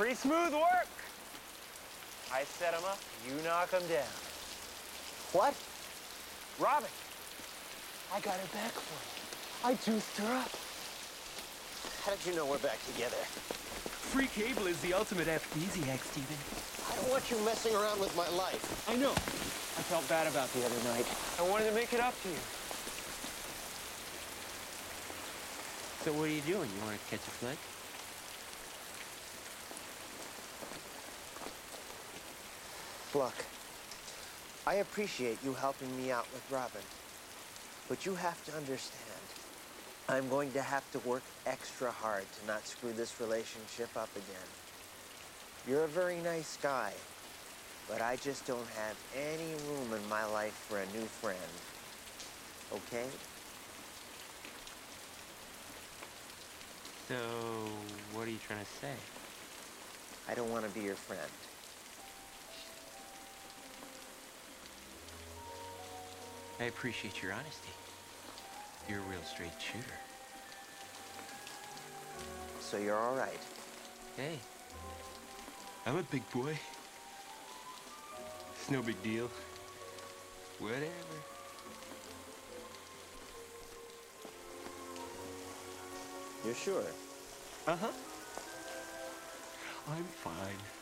Pretty smooth work. I set him up, you knock him down. What? Robin, I got her back for you. I juiced her up. How did you know we're back together? Free cable is the ultimate aphrodisiac, Steven. I don't want you messing around with my life. I know. I felt bad about the other night. I wanted to make it up to you. So what are you doing? You want to catch a flick? Look, I appreciate you helping me out with Robin. But you have to understand, I'm going to have to work extra hard to not screw this relationship up again. You're a very nice guy, but I just don't have any room in my life for a new friend. Okay? So what are you trying to say? I don't want to be your friend. I appreciate your honesty. You're a real straight shooter. So you're all right. Hey, I'm a big boy. It's no big deal. Whatever. You're sure? Uh-huh. I'm fine.